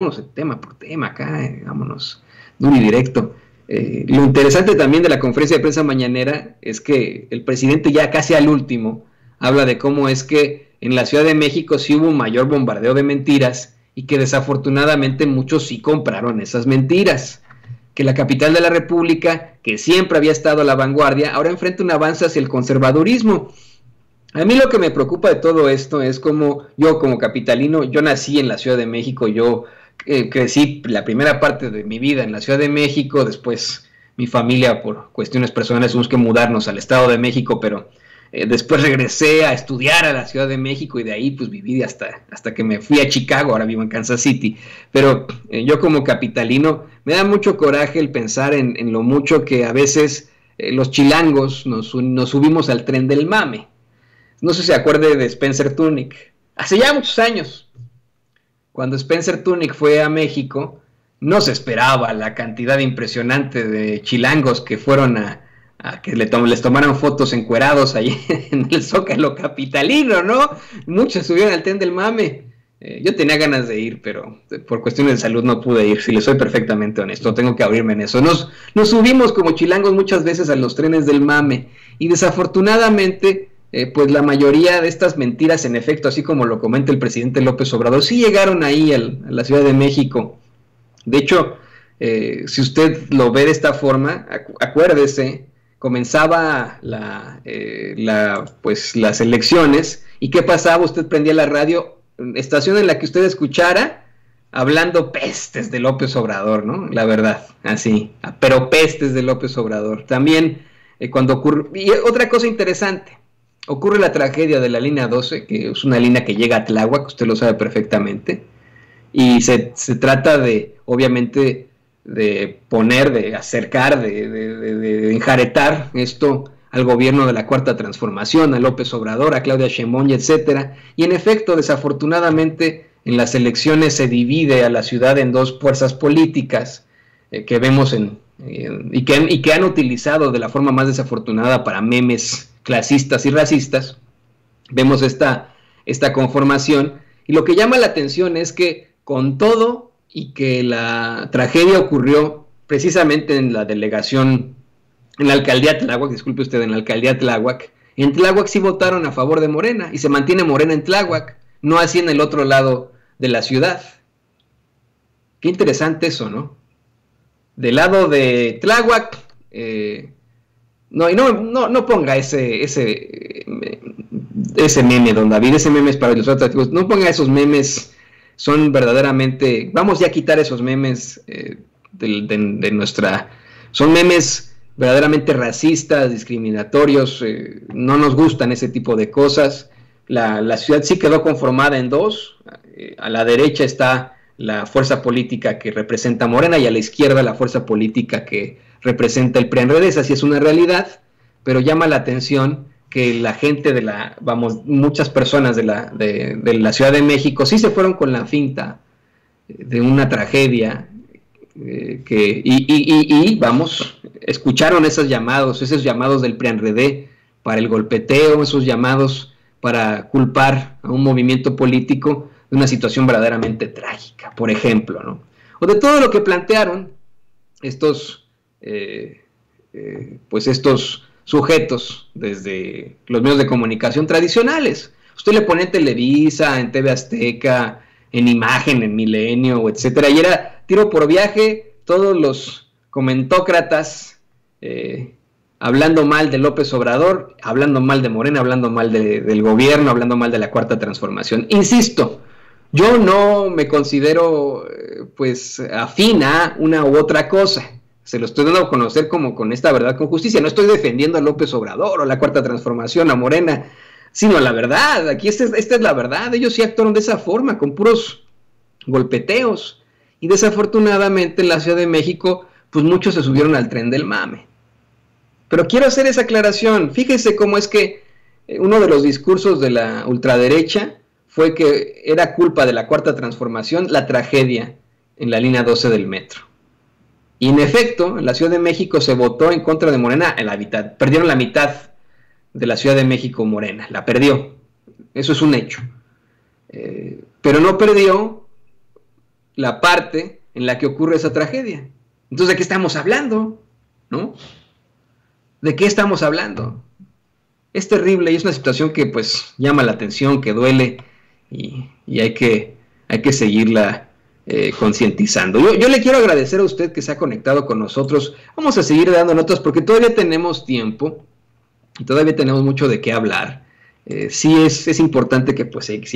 vámonos tema por tema acá, eh, vámonos duro y directo. Eh, lo interesante también de la conferencia de prensa mañanera es que el presidente ya casi al último habla de cómo es que en la Ciudad de México sí hubo un mayor bombardeo de mentiras y que desafortunadamente muchos sí compraron esas mentiras. Que la capital de la República, que siempre había estado a la vanguardia, ahora enfrenta un avance hacia el conservadurismo. A mí lo que me preocupa de todo esto es como yo como capitalino, yo nací en la Ciudad de México, yo eh, crecí la primera parte de mi vida en la Ciudad de México, después mi familia por cuestiones personales tuvimos que mudarnos al Estado de México, pero eh, después regresé a estudiar a la Ciudad de México y de ahí pues viví hasta, hasta que me fui a Chicago, ahora vivo en Kansas City. Pero eh, yo como capitalino me da mucho coraje el pensar en, lo mucho que a veces los chilangos nos, nos subimos al tren del mame. No sé si se acuerde de Spencer Tunick. Hace ya muchos años, cuando Spencer Tunick fue a México, no se esperaba la cantidad impresionante de chilangos que fueron a, que le les tomaran fotos encuerados ahí en el Zócalo Capitalino, ¿no? Muchos subieron al tren del mame. Eh, yo tenía ganas de ir, pero por cuestiones de salud no pude ir, si le soy perfectamente honesto, tengo que abrirme en eso. Nos, nos subimos como chilangos muchas veces a los trenes del mame y desafortunadamente eh, pues la mayoría de estas mentiras, en efecto, así como lo comenta el presidente López Obrador, sí llegaron ahí a la Ciudad de México. De hecho, eh, si usted lo ve de esta forma, acuérdese, comenzaba la, eh, la, pues, las elecciones y ¿qué pasaba? Usted prendía la radio, estación en la que usted escuchara, hablando pestes de López Obrador, ¿no? La verdad, así, pero pestes de López Obrador. También cuando ocurre... Y otra cosa interesante, ocurre la tragedia de la línea 12, que es una línea que llega a Tláhuac, usted lo sabe perfectamente, y se, trata de, obviamente, de poner, de acercar, de, de, enjaretar esto al gobierno de la Cuarta Transformación, a López Obrador, a Claudia Sheinbaum, etcétera. Y en efecto, desafortunadamente, en las elecciones se divide a la ciudad en dos fuerzas políticas eh, que vemos en, y, que, y que han utilizado de la forma más desafortunada para memes clasistas y racistas, vemos esta, esta conformación y lo que llama la atención es que con todo y que la tragedia ocurrió precisamente en la delegación, en la alcaldía Tláhuac, disculpe usted, en la alcaldía Tláhuac, en Tláhuac sí votaron a favor de Morena y se mantiene Morena en Tláhuac, no así en el otro lado de la ciudad. Qué interesante eso, ¿no? Del lado de Tláhuac, eh, no, y no, no, no ponga ese, ese, ese meme, don David, ese meme es para los atractivos. No ponga esos memes, son verdaderamente, vamos ya a quitar esos memes eh, de, nuestra, son memes verdaderamente racistas, discriminatorios, eh, no nos gustan ese tipo de cosas. La, la ciudad sí quedó conformada en dos, eh, a la derecha está la fuerza política que representa Morena y a la izquierda la fuerza política que representa el PRI así es una realidad, pero llama la atención que la gente de la, vamos, muchas personas de la, de, la Ciudad de México sí se fueron con la finta de una tragedia eh, que, y, y, y, vamos, escucharon esos llamados, esos llamados del PRI para el golpeteo, esos llamados para culpar a un movimiento político de una situación verdaderamente trágica, por ejemplo, ¿no? O de todo lo que plantearon estos eh, eh, pues estos sujetos desde los medios de comunicación tradicionales. Usted le pone en Televisa, en TV Azteca, en Imagen, en Milenio, etcétera, y era tiro por viaje, todos los comentócratas eh, hablando mal de López Obrador, hablando mal de Morena, hablando mal del gobierno, hablando mal de la cuarta transformación. Insisto, yo no me considero pues afina una u otra cosa se lo estoy dando a conocer como con esta verdad, con justicia. No estoy defendiendo a López Obrador o la cuarta transformación, a Morena, sino la verdad. Aquí esta es, esta es la verdad. Ellos sí actuaron de esa forma, con puros golpeteos. Y desafortunadamente en la Ciudad de México, pues muchos se subieron al tren del mame. Pero quiero hacer esa aclaración. Fíjese cómo es que eh, uno de los discursos de la ultraderecha fue que era culpa de la cuarta transformación la tragedia en la línea 12 del metro. Y en efecto, en la Ciudad de México se votó en contra de Morena en la mitad. Perdieron la mitad de la Ciudad de México Morena, la perdió. Eso es un hecho. Eh, pero no perdió la parte en la que ocurre esa tragedia. Entonces, ¿de qué estamos hablando? ¿No? ¿De qué estamos hablando? Es terrible y es una situación que pues llama la atención, que duele y, hay, que, hay que seguirla eh, concientizando. Yo, le quiero agradecer a usted que se ha conectado con nosotros. Vamos a seguir dando notas porque todavía tenemos tiempo y todavía tenemos mucho de qué hablar. Eh, sí es, es importante que pues siga